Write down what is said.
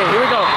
Okay, here we go.